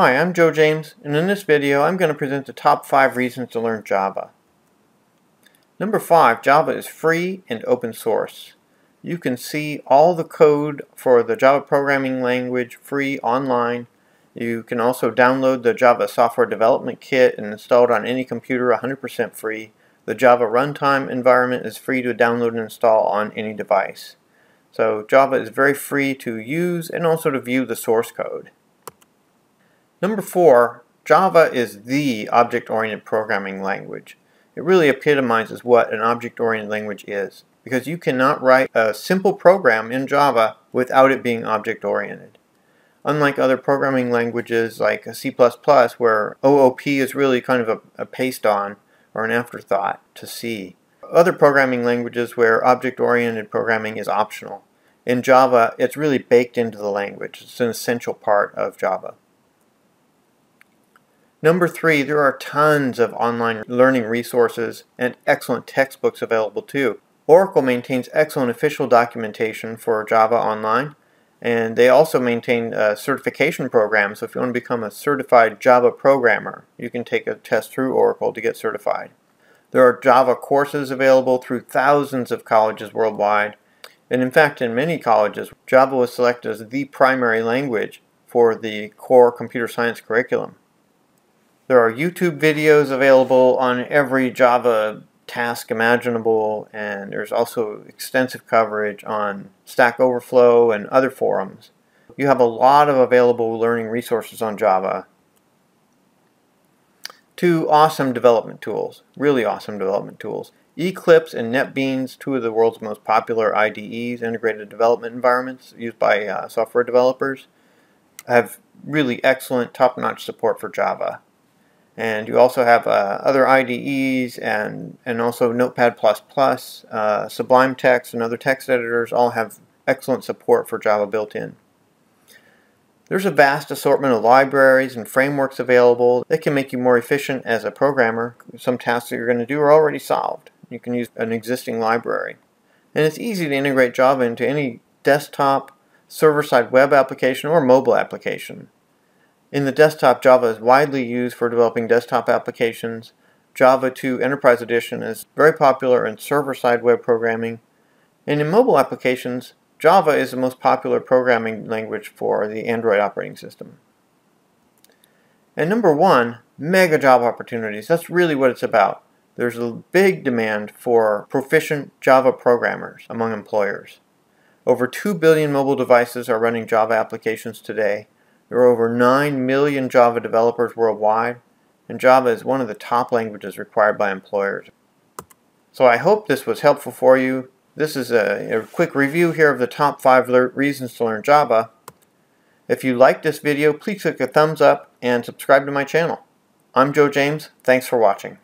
Hi, I'm Joe James, and in this video I'm going to present the top 5 reasons to learn Java. Number 5, Java is free and open source. You can see all the code for the Java programming language free online. You can also download the Java Software Development Kit and install it on any computer 100% free. The Java runtime environment is free to download and install on any device. So Java is very free to use and also to view the source code. Number four, Java is the object-oriented programming language. It really epitomizes what an object-oriented language is because you cannot write a simple program in Java without it being object-oriented. Unlike other programming languages like C++ where OOP is really kind of a, a paste on or an afterthought to C. Other programming languages where object-oriented programming is optional. In Java, it's really baked into the language. It's an essential part of Java. Number three, there are tons of online learning resources and excellent textbooks available too. Oracle maintains excellent official documentation for Java Online, and they also maintain a certification program. So if you want to become a certified Java programmer, you can take a test through Oracle to get certified. There are Java courses available through thousands of colleges worldwide. And in fact, in many colleges, Java was selected as the primary language for the core computer science curriculum. There are YouTube videos available on every Java task imaginable, and there's also extensive coverage on Stack Overflow and other forums. You have a lot of available learning resources on Java. Two awesome development tools, really awesome development tools. Eclipse and NetBeans, two of the world's most popular IDEs, integrated development environments used by uh, software developers, have really excellent top-notch support for Java. And you also have uh, other IDEs and, and also Notepad++, uh, Sublime Text and other text editors all have excellent support for Java built in. There's a vast assortment of libraries and frameworks available that can make you more efficient as a programmer. Some tasks that you're going to do are already solved. You can use an existing library. And it's easy to integrate Java into any desktop, server-side web application, or mobile application. In the desktop, Java is widely used for developing desktop applications. Java 2 Enterprise Edition is very popular in server-side web programming. And in mobile applications, Java is the most popular programming language for the Android operating system. And number one, mega job opportunities. That's really what it's about. There's a big demand for proficient Java programmers among employers. Over 2 billion mobile devices are running Java applications today, there are over 9 million Java developers worldwide, and Java is one of the top languages required by employers. So I hope this was helpful for you. This is a, a quick review here of the top 5 reasons to learn Java. If you liked this video, please click a thumbs up and subscribe to my channel. I'm Joe James. Thanks for watching.